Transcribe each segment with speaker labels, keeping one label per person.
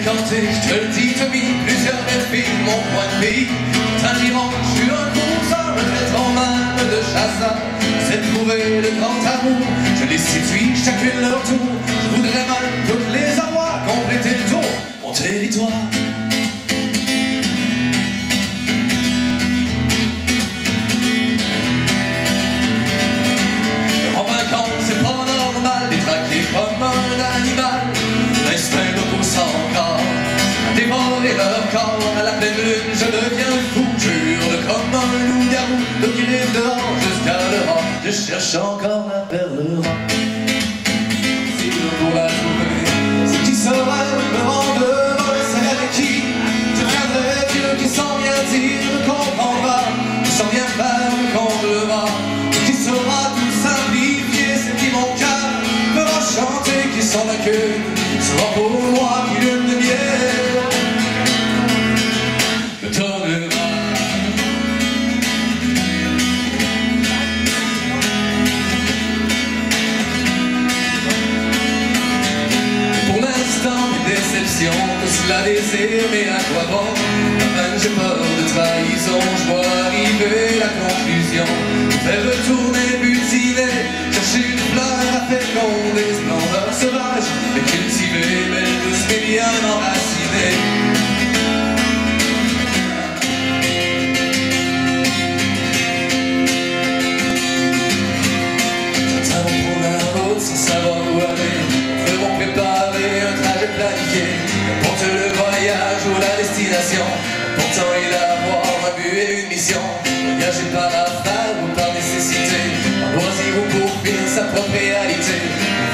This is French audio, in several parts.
Speaker 1: seul dit Tommy, plusieurs belles filles, mon point de vie. Un dimanche, je suis un cousin, retraite en main de chasse. C'est trouver le grand amour, je les séduis chacune leur tour. Je voudrais mal toutes les avoir, compléter le tour, mon territoire. Je deviens fou, jure comme un loup-garou de guérir dehors jusqu'à dehors. Je cherche encore la perle rare. Déceptions, que cela désire, mais à quoi bon Même j'ai peur de trahison, je vois arriver la confusion. Faire retourner, butiner, chercher une fleur à féconder, splendeur sauvage, et cultiver, belle douce, mais bien enracinée. N'importe le voyage ou la destination. Pourtant il a avoir un but et une mission. Voyager par affaire ou par nécessité. En loisir ou pour finir sa propre réalité.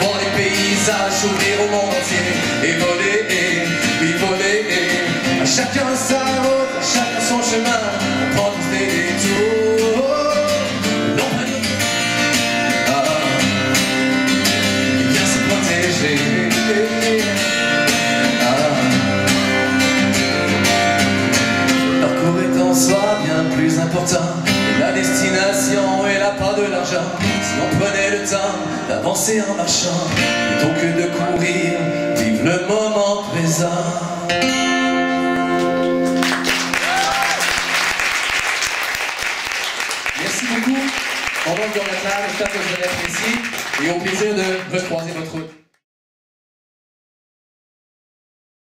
Speaker 1: Voir les paysages s'ouvrir au monde entier. Et voler, et oui voler. Et chacun sa route, à chacun son chemin. La destination et la part de l'argent. Si on prenait le temps d'avancer en marchant, plutôt que de courir, vive le moment présent. Merci beaucoup. Vous remettre là, j'espère que vous avez apprécié et au plaisir de recroiser votre route.